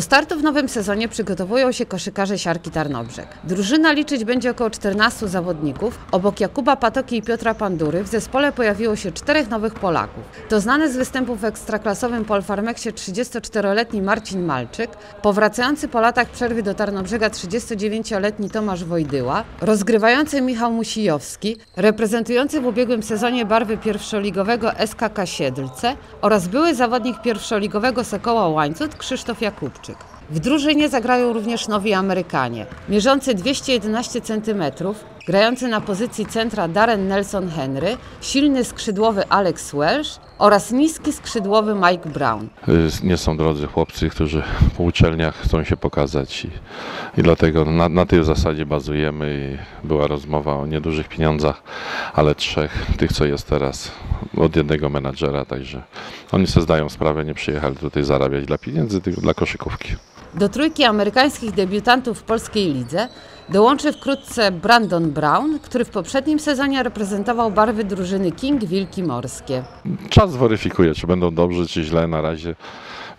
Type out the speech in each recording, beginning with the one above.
Do startu w nowym sezonie przygotowują się koszykarze Siarki Tarnobrzeg. Drużyna liczyć będzie około 14 zawodników. Obok Jakuba Patoki i Piotra Pandury w zespole pojawiło się czterech nowych Polaków. To znany z występów w ekstraklasowym Polfarmeksie 34-letni Marcin Malczyk, powracający po latach przerwy do Tarnobrzega 39-letni Tomasz Wojdyła, rozgrywający Michał Musijowski, reprezentujący w ubiegłym sezonie barwy pierwszoligowego SKK Siedlce oraz były zawodnik pierwszoligowego Sokoła Łańcut Krzysztof Jakubczyk. W drużynie zagrają również nowi Amerykanie. Mierzący 211 cm, grający na pozycji centra Darren Nelson Henry, silny skrzydłowy Alex Welsh oraz niski skrzydłowy Mike Brown. Y, Nie są drodzy chłopcy, którzy po uczelniach chcą się pokazać i, i dlatego na, na tej zasadzie bazujemy. I była rozmowa o niedużych pieniądzach, ale trzech, tych co jest teraz, od jednego menadżera, także oni sobie zdają sprawę, nie przyjechali tutaj zarabiać dla pieniędzy, tylko dla koszykówki. Do trójki amerykańskich debiutantów w polskiej lidze dołączy wkrótce Brandon Brown, który w poprzednim sezonie reprezentował barwy drużyny King Wilki Morskie. Czas weryfikuje, czy będą dobrze, czy źle na razie.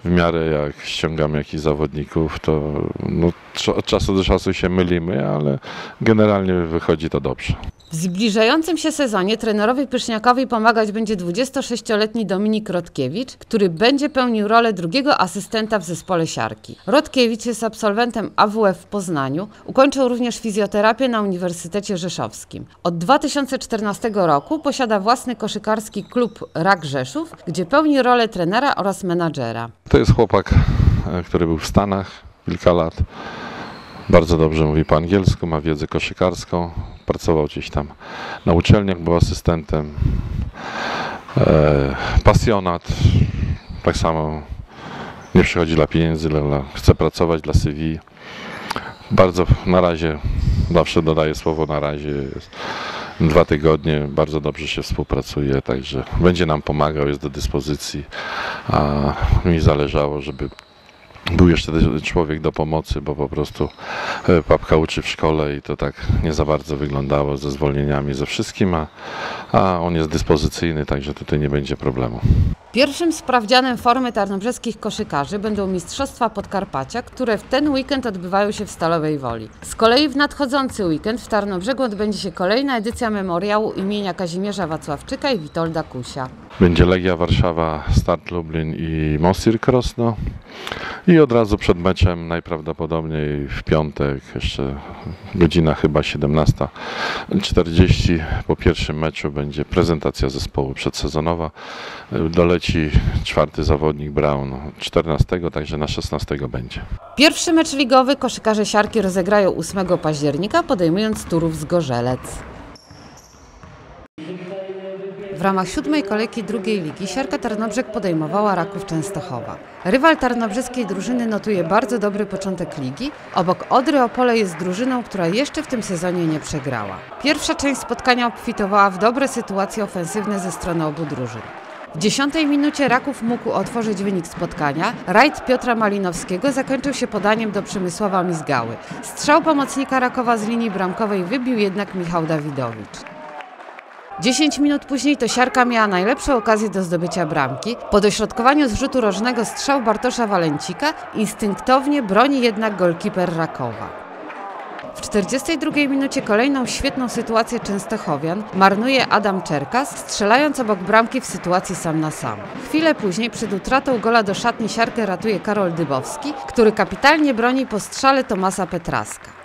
W miarę jak ściągamy jakichś zawodników, to no, od czasu do czasu się mylimy, ale generalnie wychodzi to dobrze. W zbliżającym się sezonie trenerowi Pyszniakowi pomagać będzie 26-letni Dominik Rotkiewicz, który będzie pełnił rolę drugiego asystenta w zespole siarki. Rotkiewicz jest absolwentem AWF w Poznaniu, ukończył również fizjoterapię na Uniwersytecie Rzeszowskim. Od 2014 roku posiada własny koszykarski klub Rak Rzeszów, gdzie pełni rolę trenera oraz menadżera. To jest chłopak, e, który był w Stanach kilka lat. Bardzo dobrze mówi po angielsku, ma wiedzę koszykarską. Pracował gdzieś tam na uczelniach, był asystentem. E, pasjonat. Tak samo nie przychodzi dla pieniędzy, ale dla- chce pracować dla CV. Bardzo na razie, zawsze dodaję słowo na razie. Dwa tygodnie, bardzo dobrze się współpracuje, także będzie nam pomagał, jest do dyspozycji. A mi zależało, żeby był jeszcze człowiek do pomocy, bo po prostu e, papka uczy w szkole i to tak nie za bardzo wyglądało ze zwolnieniami, ze wszystkim, a, a on jest dyspozycyjny, także tutaj nie będzie problemu. Pierwszym sprawdzianem formy tarnobrzeskich koszykarzy będą Mistrzostwa Podkarpacia, które w ten weekend odbywają się w Stalowej Woli. Z kolei w nadchodzący weekend w Tarnobrzegu odbędzie się kolejna edycja memoriału imienia Kazimierza Wacławczyka i Witolda Kusia. Będzie Legia Warszawa, Start Lublin i Mosir Krosno. I od razu przed meczem, najprawdopodobniej w piątek, jeszcze godzina chyba 17.40, po pierwszym meczu będzie prezentacja zespołu przedsezonowa. Doleci czwarty zawodnik Brown 14, także na 16 będzie. Pierwszy mecz ligowy koszykarze siarki rozegrają 8 października, podejmując Turów z Gorzelec. W ramach siódmej kolejki drugiej ligi Siarka Tarnobrzeg podejmowała Raków Częstochowa. Rywal tarnobrzeskiej drużyny notuje bardzo dobry początek ligi. Obok Odry Opole jest drużyną, która jeszcze w tym sezonie nie przegrała. Pierwsza część spotkania obfitowała w dobre sytuacje ofensywne ze strony obu drużyn. W dziesiątej minucie Raków mógł otworzyć wynik spotkania. Rajd Piotra Malinowskiego zakończył się podaniem do Przemysława Mizgały. Strzał pomocnika Rakowa z linii bramkowej wybił jednak Michał Dawidowicz. 10 minut później to Siarka miała najlepszą okazję do zdobycia bramki. Po dośrodkowaniu z rzutu rożnego strzał Bartosza Walencika instynktownie broni jednak golkiper Rakowa. W 42 minucie kolejną świetną sytuację Częstochowian marnuje Adam Czerkas, strzelając obok bramki w sytuacji sam na sam. Chwilę później przed utratą gola do szatni Siarkę ratuje Karol Dybowski, który kapitalnie broni po strzale Tomasa Petraska.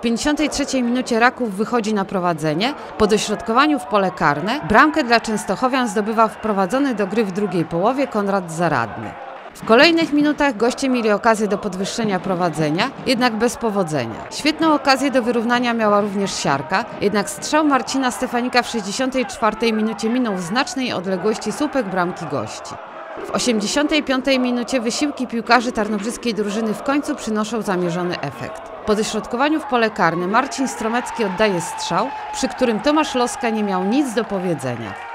W 53 minucie Raków wychodzi na prowadzenie. Po dośrodkowaniu w pole karne bramkę dla Częstochowian zdobywa wprowadzony do gry w drugiej połowie Konrad Zaradny. W kolejnych minutach goście mieli okazję do podwyższenia prowadzenia, jednak bez powodzenia. Świetną okazję do wyrównania miała również Siarka, jednak strzał Marcina Stefanika w 64 minucie minął w znacznej odległości słupek bramki gości. W 85 minucie wysiłki piłkarzy tarnobrzyskiej drużyny w końcu przynoszą zamierzony efekt. Po dośrodkowaniu w pole karne Marcin Stromecki oddaje strzał, przy którym Tomasz Loska nie miał nic do powiedzenia.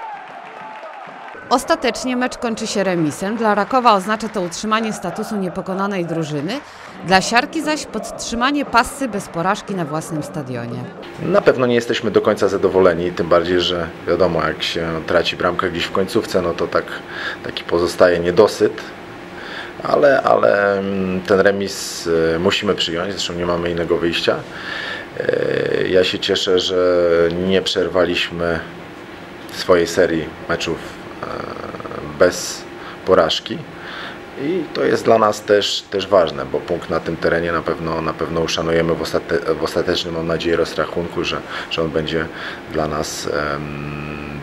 Ostatecznie mecz kończy się remisem. Dla Rakowa oznacza to utrzymanie statusu niepokonanej drużyny, dla Siarki zaś podtrzymanie passy bez porażki na własnym stadionie. Na pewno nie jesteśmy do końca zadowoleni, tym bardziej, że wiadomo, jak się traci bramkę gdzieś w końcówce, no to tak, taki pozostaje niedosyt. ale, ale mm, ten remis e, musimy przyjąć, zresztą nie mamy innego wyjścia. E, Ja się cieszę, że nie przerwaliśmy swojej serii meczów bez porażki. I to jest dla nas też, też ważne, bo punkt na tym terenie na pewno, na pewno uszanujemy w, ostate, w ostatecznym, mam nadzieję, rozrachunku, że, że on będzie dla nas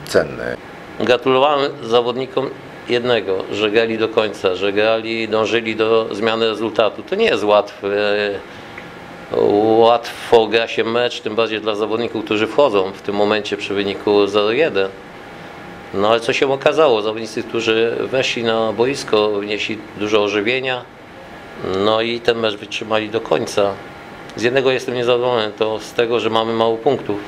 cenny. Gratulowałem zawodnikom jednego, że grali do końca, że grali, dążyli do zmiany rezultatu. To nie jest łatwe. Łatwo gra się mecz, tym bardziej dla zawodników, którzy wchodzą w tym momencie przy wyniku 0-1. No ale co się okazało? Zawodnicy, którzy weszli na boisko, wnieśli dużo ożywienia, no i ten mecz wytrzymali do końca. Z jednego jestem niezadowolony, to z tego, że mamy mało punktów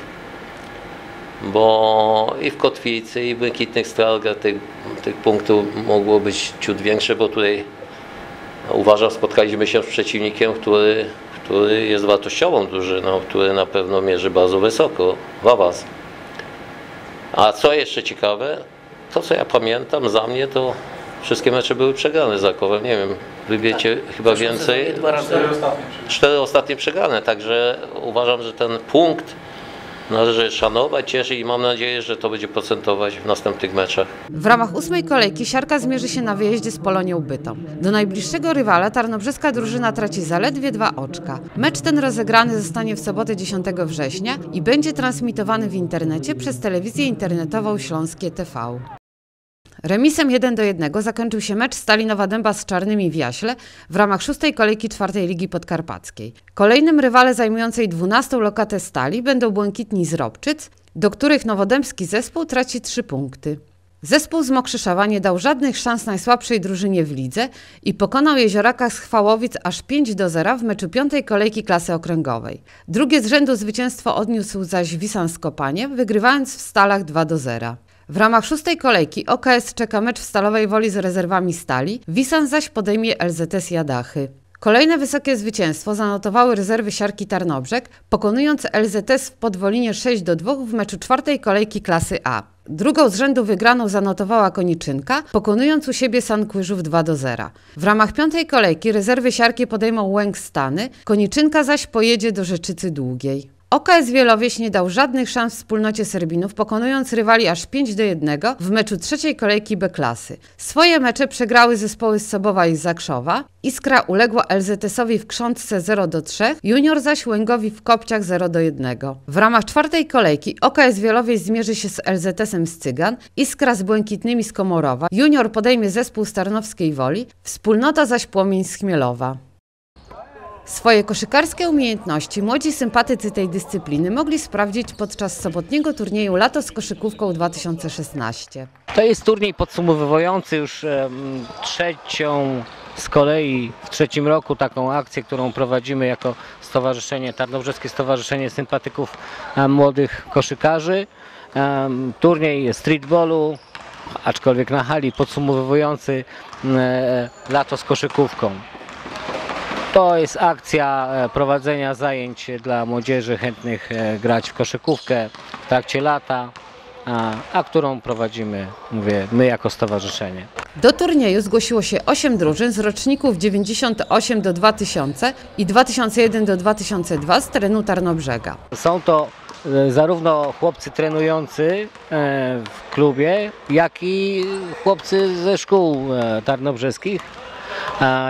bo i w Kotwicy, i w Błękitnych Stralgach tych, tych punktów mogło być ciut większe, bo tutaj uważam, spotkaliśmy się z przeciwnikiem, który, który jest wartościową drużyną, który na pewno mierzy bardzo wysoko, Wawas. A co jeszcze ciekawe, to co ja pamiętam, za mnie to wszystkie mecze były przegrane z Rakowem, nie wiem, wy wiecie chyba więcej. Cztery ostatnie przegrane, także uważam, że ten punkt należy szanować, cieszyć i mam nadzieję, że to będzie procentować w następnych meczach. W ramach ósmej kolejki Siarka zmierzy się na wyjeździe z Polonią Bytom. Do najbliższego rywala tarnobrzeska drużyna traci zaledwie dwa oczka. Mecz ten rozegrany zostanie w sobotę 10 września i będzie transmitowany w internecie przez telewizję internetową Śląskie TV. Remisem 1 do 1 zakończył się mecz Stalinowa Dęba z Czarnymi w Jaśle w ramach szóstej kolejki czwartej Ligi Podkarpackiej. Kolejnym rywale zajmującej 12 lokatę stali będą Błękitni z Robczyc, do których nowodębski zespół traci 3 punkty. Zespół z Mokrzyszowa nie dał żadnych szans najsłabszej drużynie w lidze i pokonał Jezioraka z Chwałowic aż 5 do 0 w meczu piątej kolejki klasy okręgowej. Drugie z rzędu zwycięstwo odniósł zaś Wisan Skopanie, wygrywając w Stalach 2 do 0. W ramach szóstej kolejki OKS czeka mecz w Stalowej Woli z rezerwami Stali, Wisan zaś podejmie LZS Jadachy. Kolejne wysokie zwycięstwo zanotowały rezerwy Siarki Tarnobrzeg, pokonując LZS w Podwolinie 6 do 2 w meczu czwartej kolejki klasy A. Drugą z rzędu wygraną zanotowała Koniczynka, pokonując u siebie Sankłyżów 2 do 0. W ramach piątej kolejki rezerwy Siarki podejmą Łęk Stany, Koniczynka zaś pojedzie do Rzeczycy Długiej. OKS Wielowieś nie dał żadnych szans wspólnocie Serbinów, pokonując rywali aż 5 do 1 w meczu trzeciej kolejki B klasy. Swoje mecze przegrały zespoły z Sobowa i Zakrzowa. Iskra uległa LZS-owi w Krzątce 0 do 3, Junior zaś Łęgowi w Kopciach 0 do 1. W ramach czwartej kolejki OKS Wielowieś zmierzy się z LZS-em z Cygan, Iskra z Błękitnymi z Komorowa, Junior podejmie zespół z Tarnowskiej Woli, Wspólnota zaś Płomień z Chmielowa. Swoje koszykarskie umiejętności młodzi sympatycy tej dyscypliny mogli sprawdzić podczas sobotniego turnieju Lato z koszykówką 2016. To jest turniej podsumowujący już trzecią z kolei w trzecim roku taką akcję, którą prowadzimy jako Stowarzyszenie Tarnobrzeskie Stowarzyszenie Sympatyków Młodych Koszykarzy. Turniej streetballu, aczkolwiek na hali podsumowujący e, lato z koszykówką. To jest akcja e, prowadzenia zajęć dla młodzieży chętnych e, grać w koszykówkę w trakcie lata, a, a którą prowadzimy, mówię, my jako stowarzyszenie. Do turnieju zgłosiło się 8 drużyn z roczników 98 do 2000 i 2001 do 2002 z terenu Tarnobrzega. Są to e, zarówno chłopcy trenujący w klubie, jak i chłopcy ze szkół tarnobrzeskich,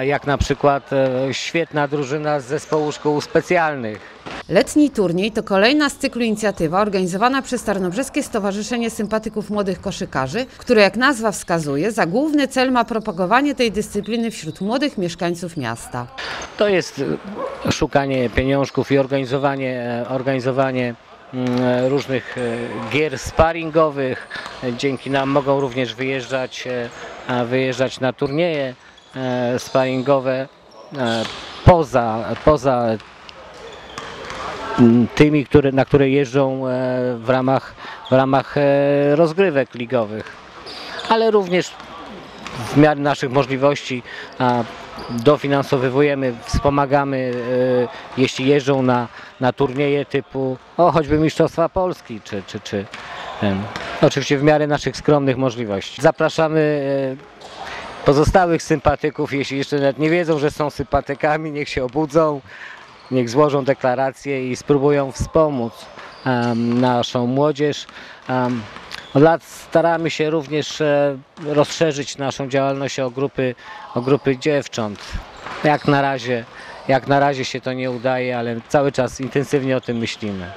jak na przykład e, świetna drużyna z zespołu szkół specjalnych. Letni turniej to kolejna z cyklu inicjatywa organizowana przez Tarnobrzeskie Stowarzyszenie Sympatyków Młodych Koszykarzy, które jak nazwa wskazuje, za główny cel ma propagowanie tej dyscypliny wśród młodych mieszkańców miasta. To jest e, szukanie pieniążków i organizowanie, e, organizowanie mm, różnych gier sparingowych. E, Dzięki nam mogą również wyjeżdżać, wyjeżdżać na turnieje sparingowe e, poza, poza mm, tymi, które, na które jeżdżą e, w ramach, w ramach e, rozgrywek ligowych, ale również w miarę naszych możliwości a, dofinansowujemy, wspomagamy, e, jeśli jeżdżą na, na turnieje typu o, choćby Mistrzostwa Polski, czy, czy, czy oczywiście w miarę naszych skromnych możliwości. Zapraszamy pozostałych sympatyków, jeśli jeszcze nawet nie wiedzą, że są sympatykami, niech się obudzą, niech złożą deklarację i spróbują wspomóc em, naszą młodzież. Em, od lat staramy się również e, rozszerzyć naszą działalność o grupy, o grupy dziewcząt. Jak na razie, jak na razie się to nie udaje, ale cały czas intensywnie o tym myślimy.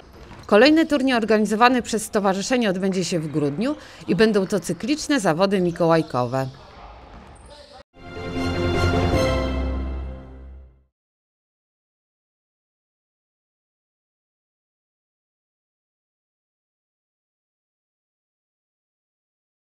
Kolejny turniej organizowany przez stowarzyszenie odbędzie się w grudniu i będą to cykliczne zawody mikołajkowe.